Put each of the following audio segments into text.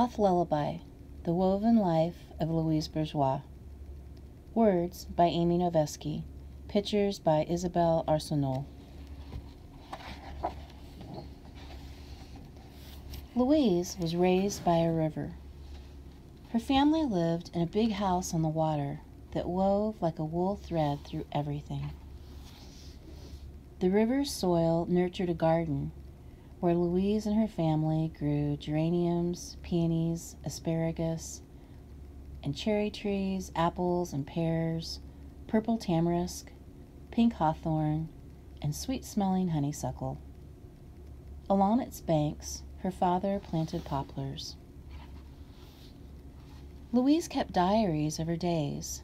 Cloth Lullaby The Woven Life of Louise Bourgeois. Words by Amy Novesky. Pictures by Isabelle Arsenault. Louise was raised by a river. Her family lived in a big house on the water that wove like a wool thread through everything. The river's soil nurtured a garden where Louise and her family grew geraniums, peonies, asparagus, and cherry trees, apples and pears, purple tamarisk, pink hawthorn, and sweet smelling honeysuckle. Along its banks, her father planted poplars. Louise kept diaries of her days,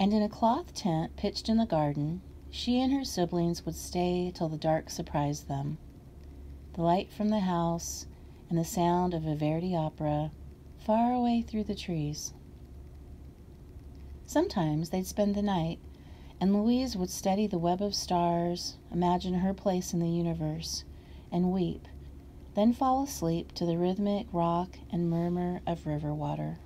and in a cloth tent pitched in the garden, she and her siblings would stay till the dark surprised them the light from the house, and the sound of a Verdi opera far away through the trees. Sometimes they'd spend the night, and Louise would study the web of stars, imagine her place in the universe, and weep, then fall asleep to the rhythmic rock and murmur of river water.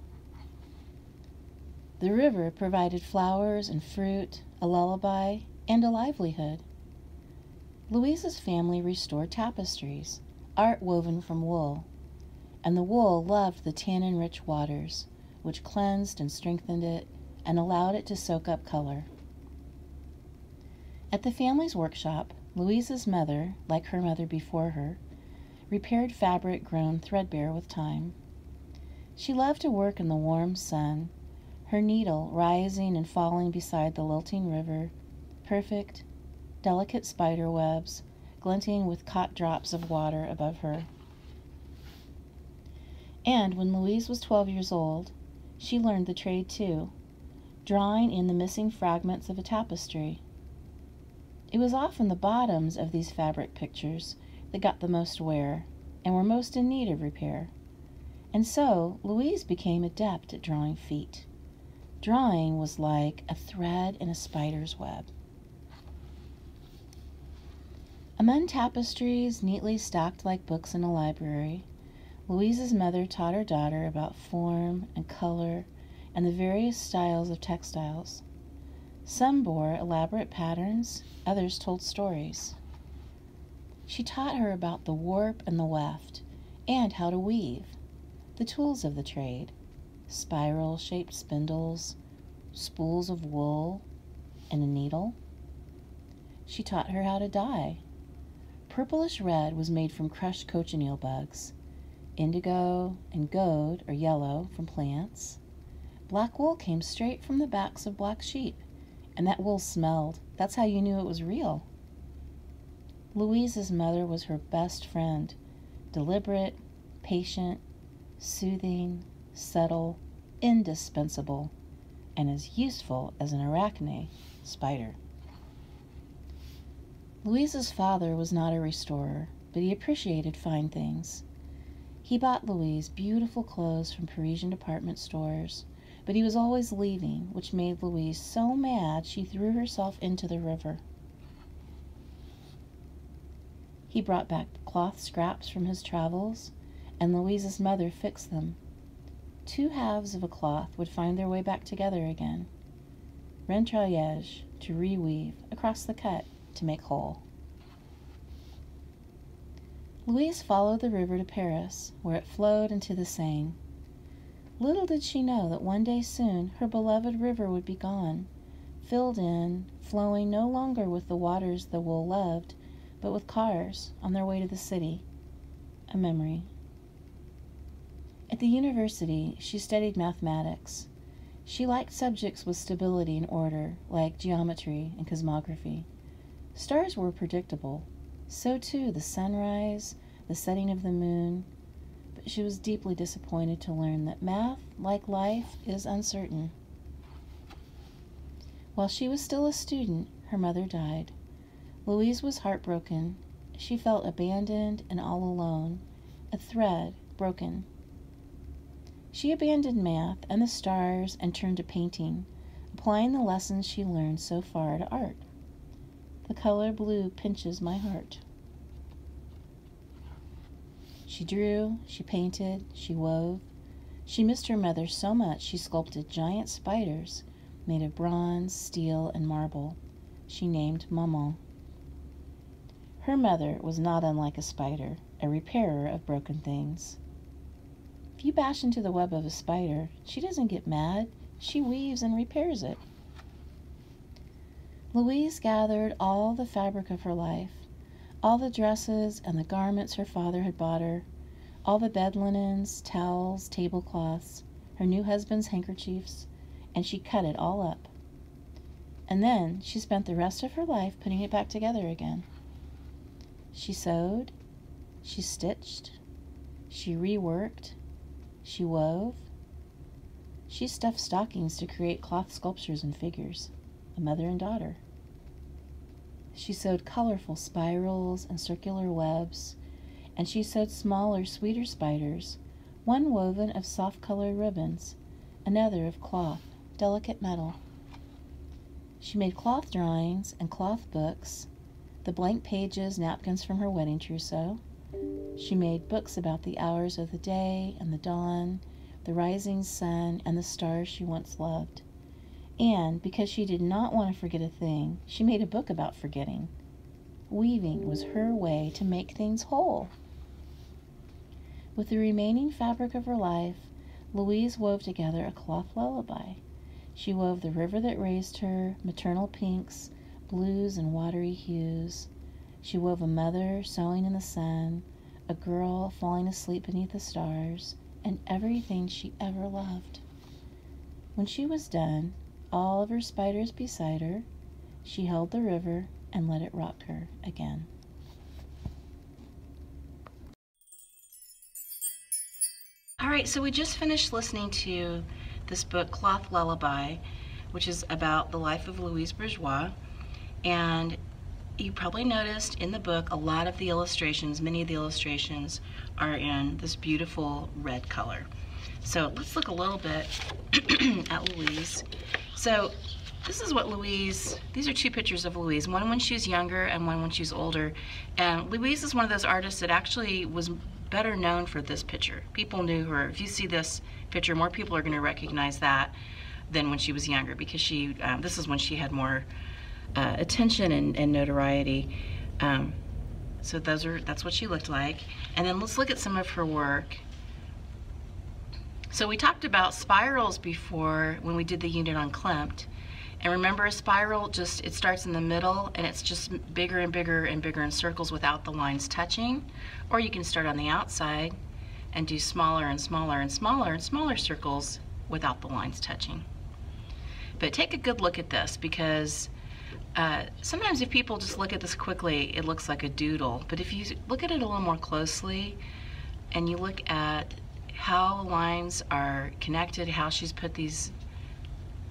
The river provided flowers and fruit, a lullaby, and a livelihood. Louise's family restored tapestries, art woven from wool, and the wool loved the tannin rich waters, which cleansed and strengthened it and allowed it to soak up color. At the family's workshop, Louise's mother, like her mother before her, repaired fabric grown threadbare with time. She loved to work in the warm sun, her needle rising and falling beside the lilting river, perfect delicate spider webs glinting with caught drops of water above her. And when Louise was 12 years old, she learned the trade too, drawing in the missing fragments of a tapestry. It was often the bottoms of these fabric pictures that got the most wear and were most in need of repair. And so Louise became adept at drawing feet. Drawing was like a thread in a spider's web. Among tapestries neatly stacked like books in a library, Louise's mother taught her daughter about form and color and the various styles of textiles. Some bore elaborate patterns, others told stories. She taught her about the warp and the weft, and how to weave, the tools of the trade spiral shaped spindles, spools of wool, and a needle. She taught her how to dye Purplish red was made from crushed cochineal bugs. Indigo and gold, or yellow, from plants. Black wool came straight from the backs of black sheep, and that wool smelled. That's how you knew it was real. Louise's mother was her best friend, deliberate, patient, soothing, subtle, indispensable, and as useful as an arachne spider. Louise's father was not a restorer, but he appreciated fine things. He bought Louise beautiful clothes from Parisian department stores, but he was always leaving, which made Louise so mad she threw herself into the river. He brought back cloth scraps from his travels, and Louise's mother fixed them. Two halves of a cloth would find their way back together again. Rentrayage, to reweave, across the cut to make whole. Louise followed the river to Paris, where it flowed into the Seine. Little did she know that one day soon her beloved river would be gone, filled in, flowing no longer with the waters the wool loved, but with cars on their way to the city. A memory. At the university, she studied mathematics. She liked subjects with stability and order, like geometry and cosmography. Stars were predictable, so too the sunrise, the setting of the moon, but she was deeply disappointed to learn that math, like life, is uncertain. While she was still a student, her mother died. Louise was heartbroken. She felt abandoned and all alone, a thread broken. She abandoned math and the stars and turned to painting, applying the lessons she learned so far to art. The color blue pinches my heart. She drew, she painted, she wove. She missed her mother so much she sculpted giant spiders made of bronze, steel, and marble. She named Maman. Her mother was not unlike a spider, a repairer of broken things. If you bash into the web of a spider, she doesn't get mad. She weaves and repairs it. Louise gathered all the fabric of her life, all the dresses and the garments her father had bought her, all the bed linens, towels, tablecloths, her new husband's handkerchiefs, and she cut it all up. And then she spent the rest of her life putting it back together again. She sewed, she stitched, she reworked, she wove, she stuffed stockings to create cloth sculptures and figures, a mother and daughter. She sewed colorful spirals and circular webs, and she sewed smaller, sweeter spiders, one woven of soft colored ribbons, another of cloth, delicate metal. She made cloth drawings and cloth books, the blank pages, napkins from her wedding trousseau. She made books about the hours of the day and the dawn, the rising sun, and the stars she once loved. And because she did not want to forget a thing, she made a book about forgetting. Weaving was her way to make things whole. With the remaining fabric of her life, Louise wove together a cloth lullaby. She wove the river that raised her, maternal pinks, blues, and watery hues. She wove a mother sewing in the sun, a girl falling asleep beneath the stars, and everything she ever loved. When she was done, all of her spiders beside her, she held the river and let it rock her again. All right, so we just finished listening to this book, Cloth Lullaby, which is about the life of Louise Bourgeois. And you probably noticed in the book a lot of the illustrations, many of the illustrations are in this beautiful red color. So let's look a little bit at Louise. So this is what Louise, these are two pictures of Louise, one when she was younger and one when she's older. And Louise is one of those artists that actually was better known for this picture. People knew her. If you see this picture, more people are going to recognize that than when she was younger because she, um, this is when she had more uh, attention and, and notoriety. Um, so those are, that's what she looked like. And then let's look at some of her work. So we talked about spirals before when we did the unit on Klimt. And remember a spiral just, it starts in the middle and it's just bigger and bigger and bigger in circles without the lines touching. Or you can start on the outside and do smaller and smaller and smaller and smaller circles without the lines touching. But take a good look at this because uh, sometimes if people just look at this quickly, it looks like a doodle. But if you look at it a little more closely and you look at how lines are connected, how she's put these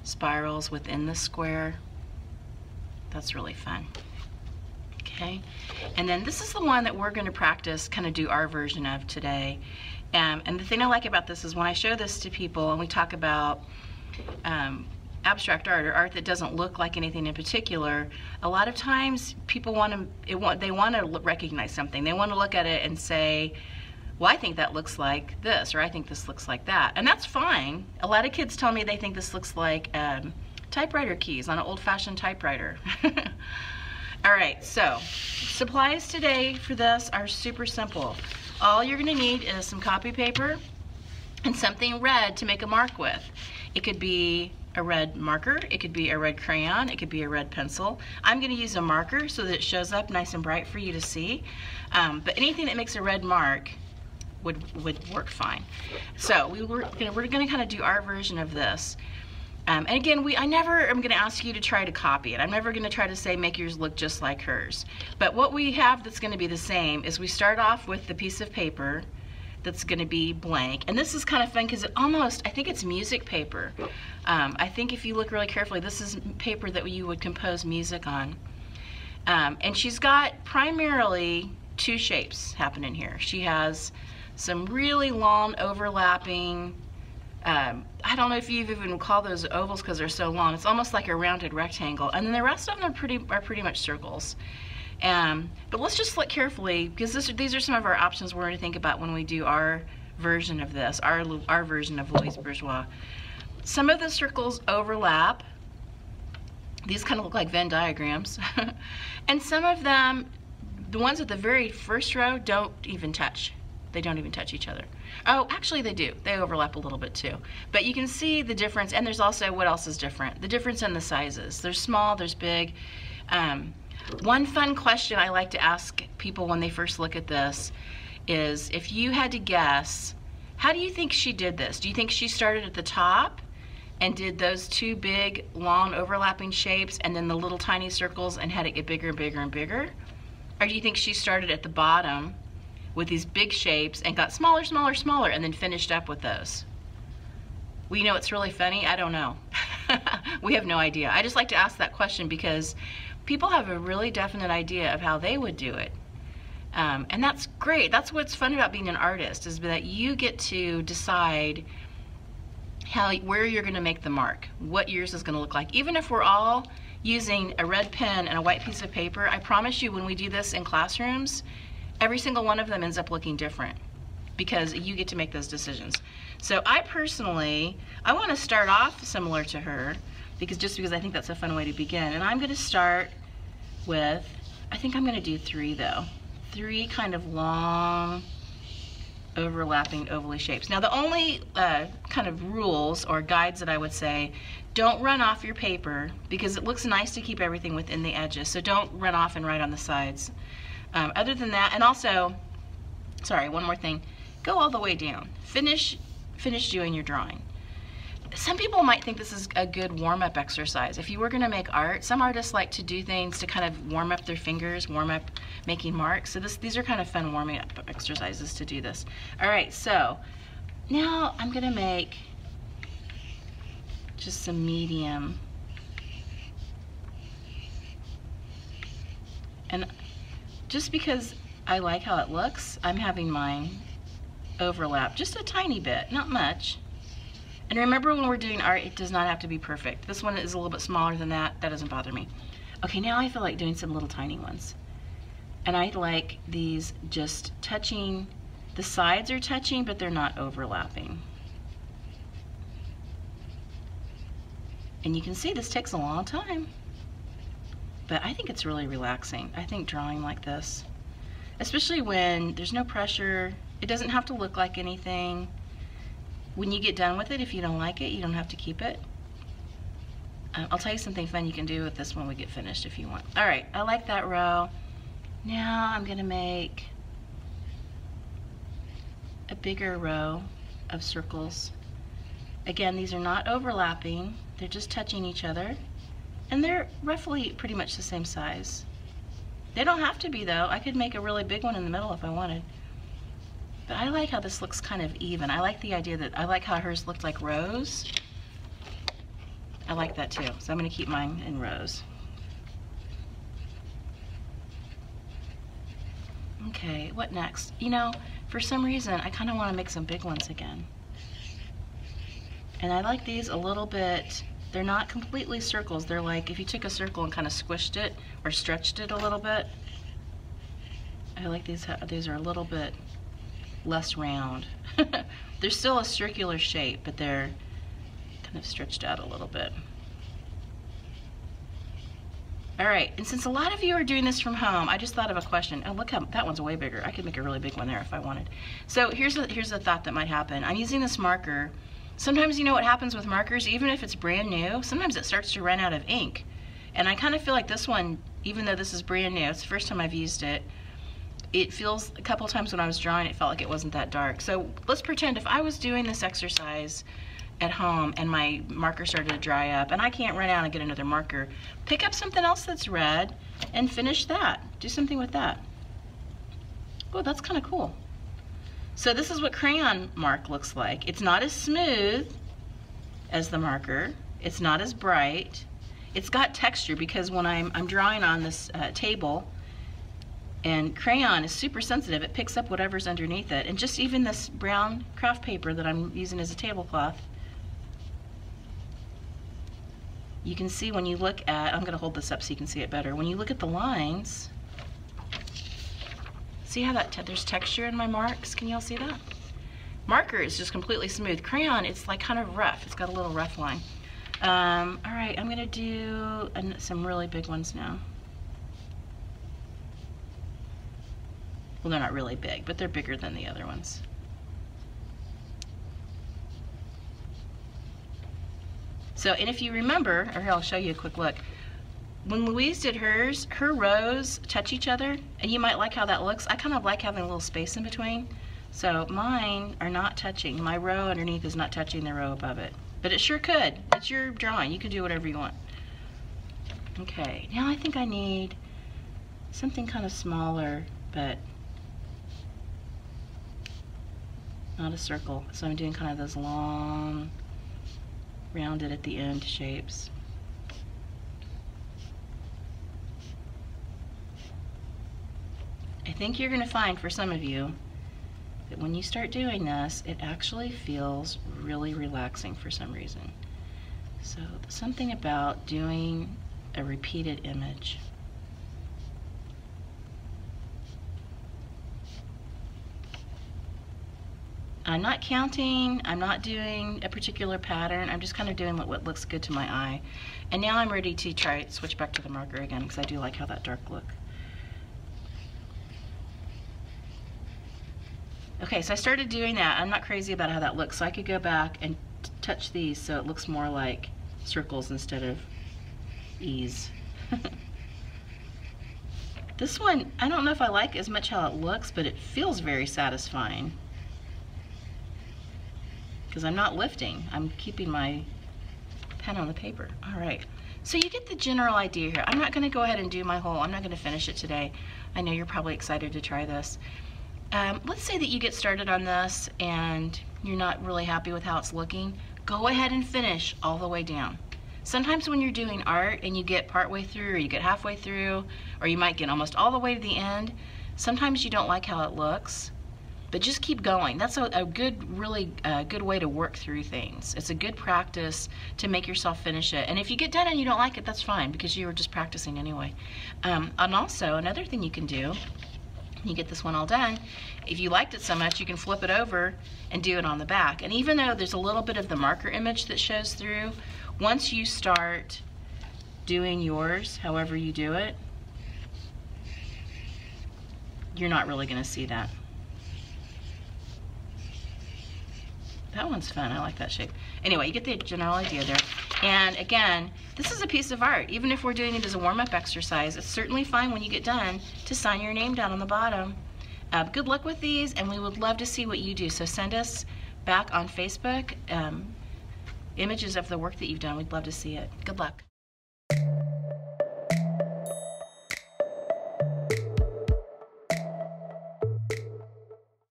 spirals within the square. That's really fun. Okay, and then this is the one that we're going to practice, kind of do our version of today. Um, and the thing I like about this is when I show this to people and we talk about um, abstract art or art that doesn't look like anything in particular, a lot of times people want to, want, they want to recognize something. They want to look at it and say, well, I think that looks like this, or I think this looks like that. And that's fine. A lot of kids tell me they think this looks like um, typewriter keys on an old-fashioned typewriter. All right, so supplies today for this are super simple. All you're gonna need is some copy paper and something red to make a mark with. It could be a red marker, it could be a red crayon, it could be a red pencil. I'm gonna use a marker so that it shows up nice and bright for you to see. Um, but anything that makes a red mark, would, would work fine. So we were gonna, we're gonna kind of do our version of this. Um, and again, we I never am going to ask you to try to copy it. I'm never going to try to say make yours look just like hers. But what we have that's going to be the same is we start off with the piece of paper that's going to be blank. And this is kind of fun because it almost, I think it's music paper. Um, I think if you look really carefully, this is paper that you would compose music on. Um, and she's got primarily two shapes happening here. She has some really long overlapping, um, I don't know if you even call those ovals because they're so long. It's almost like a rounded rectangle. And then the rest of them are pretty, are pretty much circles. Um, but let's just look carefully because this, these are some of our options we're going to think about when we do our version of this, our, our version of Louise Bourgeois. Some of the circles overlap. These kind of look like Venn diagrams. and some of them, the ones at the very first row, don't even touch. They don't even touch each other. Oh, actually they do. They overlap a little bit too. But you can see the difference, and there's also, what else is different? The difference in the sizes. There's small, there's big. Um, one fun question I like to ask people when they first look at this is if you had to guess, how do you think she did this? Do you think she started at the top and did those two big, long, overlapping shapes and then the little tiny circles and had it get bigger and bigger and bigger? Or do you think she started at the bottom with these big shapes and got smaller, smaller, smaller and then finished up with those? You know it's really funny? I don't know. we have no idea. I just like to ask that question because people have a really definite idea of how they would do it. Um, and that's great. That's what's fun about being an artist is that you get to decide how where you're going to make the mark, what yours is going to look like. Even if we're all using a red pen and a white piece of paper, I promise you when we do this in classrooms, every single one of them ends up looking different because you get to make those decisions. So I personally, I want to start off similar to her because just because I think that's a fun way to begin. And I'm going to start with, I think I'm going to do three though three kind of long overlapping ovally shapes. Now the only uh, kind of rules or guides that I would say, don't run off your paper because it looks nice to keep everything within the edges. So don't run off and write on the sides. Um, other than that, and also, sorry, one more thing, go all the way down. Finish, finish doing your drawing some people might think this is a good warm-up exercise. If you were going to make art, some artists like to do things to kind of warm up their fingers, warm up making marks. So this, these are kind of fun warming up exercises to do this. All right, so now I'm going to make just some medium. And just because I like how it looks, I'm having mine overlap just a tiny bit, not much. And remember when we're doing art, it does not have to be perfect. This one is a little bit smaller than that. That doesn't bother me. Okay, now I feel like doing some little tiny ones. And I like these just touching, the sides are touching, but they're not overlapping. And you can see this takes a long time. But I think it's really relaxing. I think drawing like this, especially when there's no pressure, it doesn't have to look like anything. When you get done with it, if you don't like it, you don't have to keep it. Uh, I'll tell you something fun you can do with this when we get finished if you want. All right, I like that row. Now I'm gonna make a bigger row of circles. Again, these are not overlapping, they're just touching each other. And they're roughly pretty much the same size. They don't have to be though. I could make a really big one in the middle if I wanted. But I like how this looks kind of even. I like the idea that, I like how hers looked like rows. I like that too. So I'm gonna keep mine in rows. Okay, what next? You know, for some reason, I kind of want to make some big ones again. And I like these a little bit, they're not completely circles. They're like, if you took a circle and kind of squished it or stretched it a little bit, I like these, these are a little bit less round. they're still a circular shape, but they're kind of stretched out a little bit. All right, and since a lot of you are doing this from home, I just thought of a question. Oh, look how, that one's way bigger. I could make a really big one there if I wanted. So here's a, here's a thought that might happen. I'm using this marker. Sometimes you know what happens with markers, even if it's brand new, sometimes it starts to run out of ink. And I kind of feel like this one, even though this is brand new, it's the first time I've used it, it feels, a couple times when I was drawing, it felt like it wasn't that dark. So let's pretend if I was doing this exercise at home and my marker started to dry up and I can't run out and get another marker, pick up something else that's red and finish that. Do something with that. Oh, that's kind of cool. So this is what crayon mark looks like. It's not as smooth as the marker. It's not as bright. It's got texture because when I'm, I'm drawing on this uh, table, and crayon is super sensitive. It picks up whatever's underneath it. And just even this brown craft paper that I'm using as a tablecloth, you can see when you look at, I'm going to hold this up so you can see it better. When you look at the lines, See how that, there's texture in my marks? Can y'all see that? Marker is just completely smooth. Crayon, it's like kind of rough. It's got a little rough line. Um, all right, I'm gonna do an, some really big ones now. Well, they're not really big, but they're bigger than the other ones. So, and if you remember, or here I'll show you a quick look. When Louise did hers, her rows touch each other, and you might like how that looks. I kind of like having a little space in between. So mine are not touching. My row underneath is not touching the row above it. But it sure could. It's your drawing. You can do whatever you want. Okay, now I think I need something kind of smaller, but not a circle. So I'm doing kind of those long, rounded at the end shapes. Think you're going to find for some of you that when you start doing this, it actually feels really relaxing for some reason. So something about doing a repeated image. I'm not counting, I'm not doing a particular pattern, I'm just kind of doing what, what looks good to my eye. And now I'm ready to try switch back to the marker again because I do like how that dark look. Okay, so I started doing that. I'm not crazy about how that looks, so I could go back and touch these so it looks more like circles instead of E's. this one, I don't know if I like as much how it looks, but it feels very satisfying. Because I'm not lifting, I'm keeping my pen on the paper. All right, so you get the general idea here. I'm not gonna go ahead and do my whole, I'm not gonna finish it today. I know you're probably excited to try this. Um, let's say that you get started on this and you're not really happy with how it's looking, go ahead and finish all the way down. Sometimes when you're doing art and you get partway through or you get halfway through or you might get almost all the way to the end, sometimes you don't like how it looks, but just keep going. That's a, a good, really uh, good way to work through things. It's a good practice to make yourself finish it. And if you get done and you don't like it, that's fine because you were just practicing anyway. Um, and also, another thing you can do you get this one all done. If you liked it so much, you can flip it over and do it on the back. And even though there's a little bit of the marker image that shows through, once you start doing yours, however you do it, you're not really gonna see that. That one's fun, I like that shape. Anyway, you get the general idea there. And again, this is a piece of art. Even if we're doing it as a warm-up exercise, it's certainly fine when you get done to sign your name down on the bottom. Uh, good luck with these, and we would love to see what you do. So send us back on Facebook um, images of the work that you've done. We'd love to see it. Good luck.